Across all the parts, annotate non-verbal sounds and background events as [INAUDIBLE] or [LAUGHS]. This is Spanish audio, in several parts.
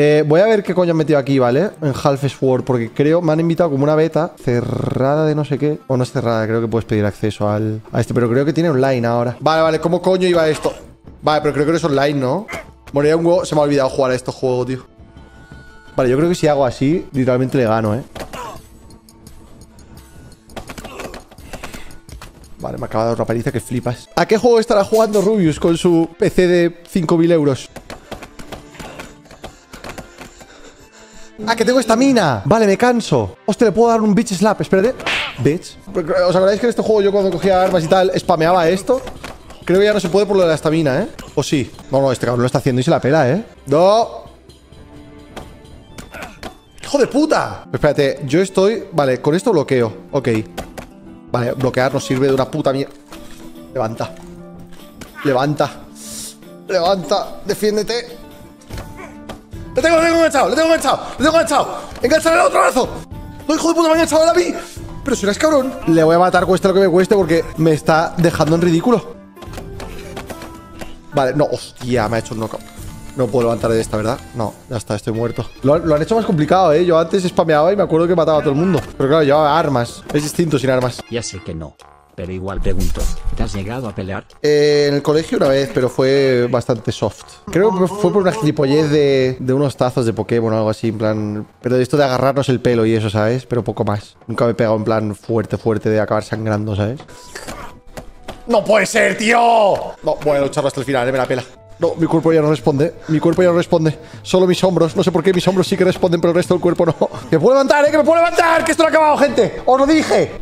Eh, voy a ver qué coño han metido aquí, ¿vale? En Half Sword, porque creo, me han invitado como una beta cerrada de no sé qué. O no es cerrada, creo que puedes pedir acceso al, a este, pero creo que tiene online ahora. Vale, vale, ¿cómo coño iba esto? Vale, pero creo que no es online, ¿no? Moría un huevo, se me ha olvidado jugar a este juego, tío. Vale, yo creo que si hago así, literalmente le gano, ¿eh? Vale, me acaba de dar una paliza que flipas. ¿A qué juego estará jugando Rubius con su PC de 5.000 euros? ¡Ah, que tengo esta mina! Vale, me canso. Hostia, le puedo dar un bitch slap. Espérate. Bitch. ¿Os acordáis que en este juego yo cuando cogía armas y tal spameaba esto? Creo que ya no se puede por lo de la estamina, ¿eh? ¿O sí? No, no, este cabrón lo está haciendo y se la pela, ¿eh? ¡No! ¡Hijo de puta! Espérate, yo estoy... Vale, con esto bloqueo. Ok. Vale, bloquear nos sirve de una puta mierda. Levanta. Levanta. Levanta. Defiéndete. ¡Le tengo, le tengo enganchado! ¡Le tengo enganchado! ¡Le tengo enganchado! ¡Enganchale el otro brazo! ¡No, hijo de puta, me ha enganchado a mí! Pero si eres cabrón. Le voy a matar cueste lo que me cueste porque me está dejando en ridículo. Vale, no, hostia, me ha hecho un knockout. No puedo levantar de esta, ¿verdad? No, ya está, estoy muerto. Lo, lo, han hecho más complicado, ¿eh? Yo antes spameaba y me acuerdo que mataba a todo el mundo. Pero claro, llevaba armas. Es distinto sin armas. Ya sé que no. Pero igual pregunto, ¿te has llegado a pelear? Eh, en el colegio una vez, pero fue bastante soft. Creo que fue por una gilipollez de, de unos tazos de Pokémon o algo así, en plan... Pero de esto de agarrarnos el pelo y eso, ¿sabes? Pero poco más. Nunca me he pegado en plan fuerte, fuerte de acabar sangrando, ¿sabes? ¡No puede ser, tío! No, voy a lucharlo hasta el final, ¿eh? me la pela. No, mi cuerpo ya no responde. Mi cuerpo ya no responde. Solo mis hombros. No sé por qué mis hombros sí que responden, pero el resto del cuerpo no. [LAUGHS] ¡Que me puedo levantar, eh! ¡Que me puedo levantar! ¡Que esto no ha acabado, gente! ¡Os lo dije!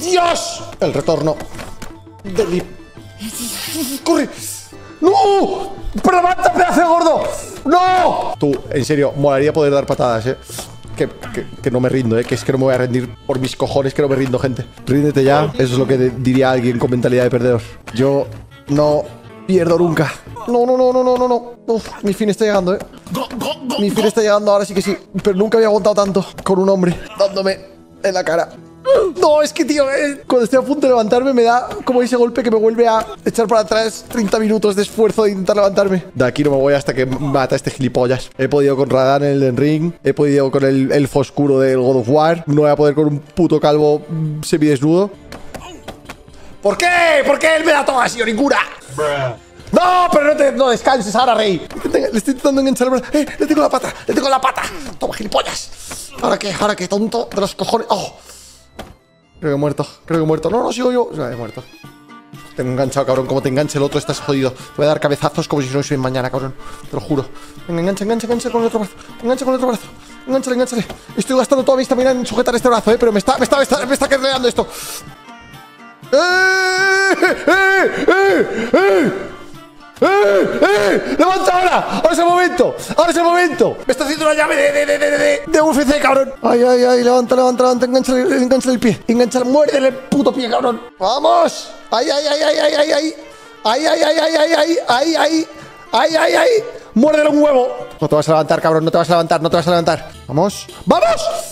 ¡Dios! El retorno. ¡Corre! ¡No! ¡Pero pedazo de gordo! ¡No! Tú, en serio, molaría poder dar patadas, eh. Que, no me rindo, ¿eh? Que es que no me voy a rendir por mis cojones, que no me rindo, gente. Ríndete ya. Eso es lo que diría alguien con mentalidad de perdedor. Yo no pierdo nunca. No, no, no, no, no, no. Uf, mi fin está llegando, ¿eh? Mi fin está llegando, ahora sí que sí. Pero nunca había aguantado tanto con un hombre dándome en la cara. No, es que, tío, eh, cuando estoy a punto de levantarme me da como ese golpe que me vuelve a echar para atrás 30 minutos de esfuerzo de intentar levantarme. De aquí no me voy hasta que mata a este gilipollas. He podido con Radan en el Ring, he podido con el elfo oscuro del God of War, no voy a poder con un puto calvo semidesnudo. ¿Por qué? ¿Por qué él me da todas y ninguna? No, pero no, te, no descanses ahora, rey. Le estoy intentando enganchar el brazo. Eh, le tengo la pata, le tengo la pata. Toma, gilipollas. ¿Ahora qué? ¿Ahora qué? Tonto de los cojones. Oh. Creo que muerto, creo que muerto. No, no, sigo yo. O sea, he muerto. Tengo enganchado, cabrón. Como te enganche el otro, estás jodido. Te voy a dar cabezazos como si no soy mañana, cabrón. Te lo juro. Venga, engancha, engancha, engancha con el otro brazo. Engancha con el otro brazo. Enganchale, enganchale. Estoy gastando toda mi estamina en sujetar este brazo, eh. Pero me está, me está, me está, me está esto. ¡Eh! ¡Eh! ¡Eh! ¡Eh! ¡Eh! ¡Eh! ¡Levanta ahora! ¡Ahora es el momento! ¡Ahora es el momento! ¡Me está haciendo una llave de, de, de, de, de, de UFC, cabrón! ¡Ay, ay, ay! Levanta, levanta, levanta. Engancha, engancha el pie. Engancha, muérdele el puto pie, cabrón. ¡Vamos! ¡Ay, ay, ay, ay, ay, ay! ¡Ay, ay, ay, ay, ay, ay! ¡Ay, ay! ¡Ay, ay, ay! ¡Muérdele un huevo! No te vas a levantar, cabrón. No te vas a levantar, no te vas a levantar. ¡Vamos! ¡Vamos!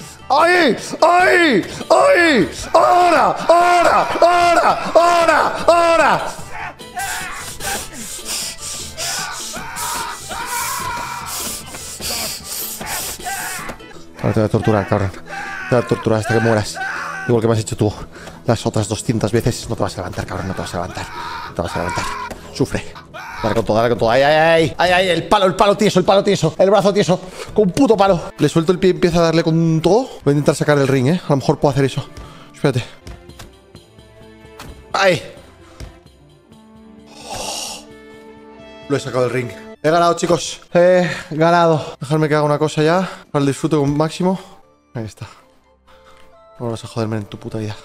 ¡Ay! ¡Ay! ¡Ay! ¡Ahora! ¡Ahora! ¡Ahora! ¡Ahora! ¡Ahora! Ahora te voy a torturar, cabrón. Te voy a torturar hasta que mueras. Igual que me has hecho tú las otras 200 veces. No te vas a levantar, cabrón. No te vas a levantar. No te vas a levantar. Sufre. Dale con todo, dale con todo. ¡Ay, ay, ay! ¡Ay, ay! El palo, el palo tieso, el palo tieso. El brazo tieso. Con un puto palo. Le suelto el pie y empieza a darle con todo. Voy a intentar sacar el ring, ¿eh? A lo mejor puedo hacer eso. Espérate. ¡Ay! Oh. Lo he sacado del ring. He ganado, chicos. He ganado. Dejarme que haga una cosa ya. Para el disfrute con máximo. Ahí está. No vuelvas a joderme en tu puta vida.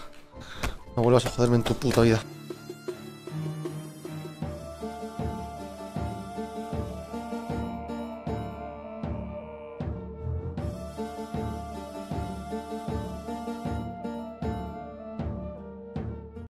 No vuelvas a joderme en tu puta vida.